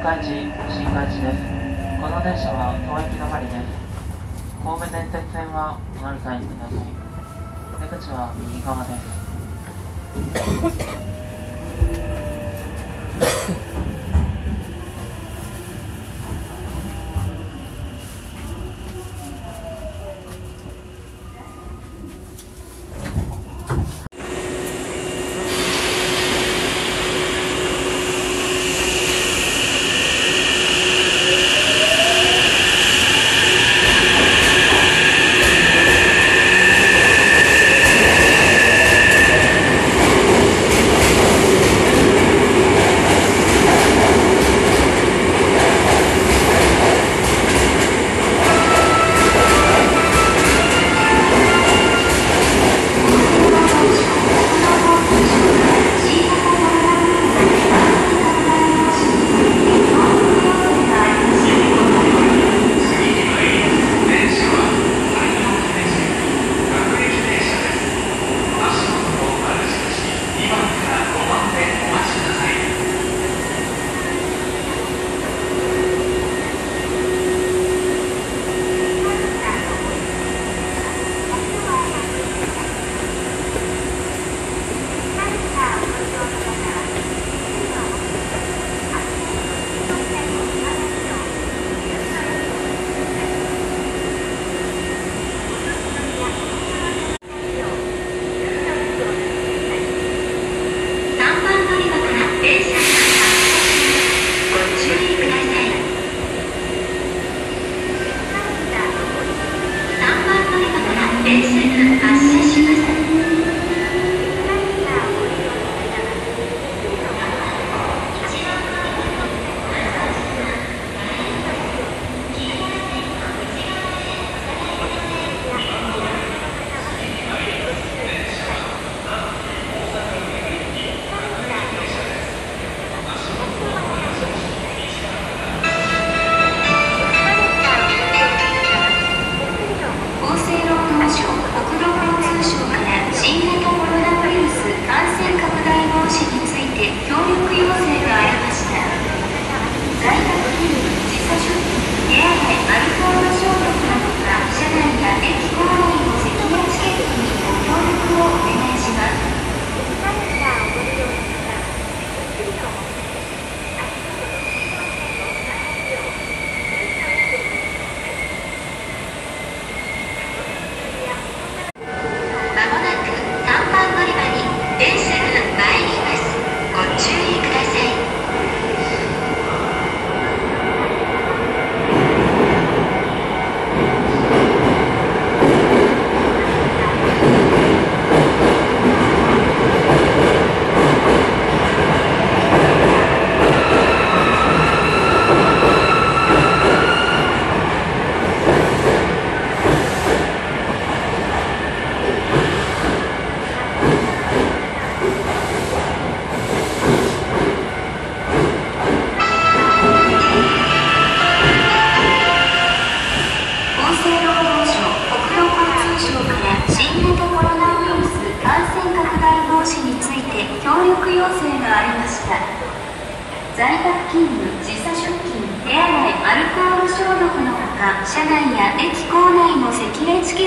開地新開地ですこの電車は東駅止まりです神戸電鉄線はお乗り換えください出口は右側です。means 協力要請がありました。在宅勤務時差出勤手洗いアルコール消毒のほか車内や駅構内の咳エチ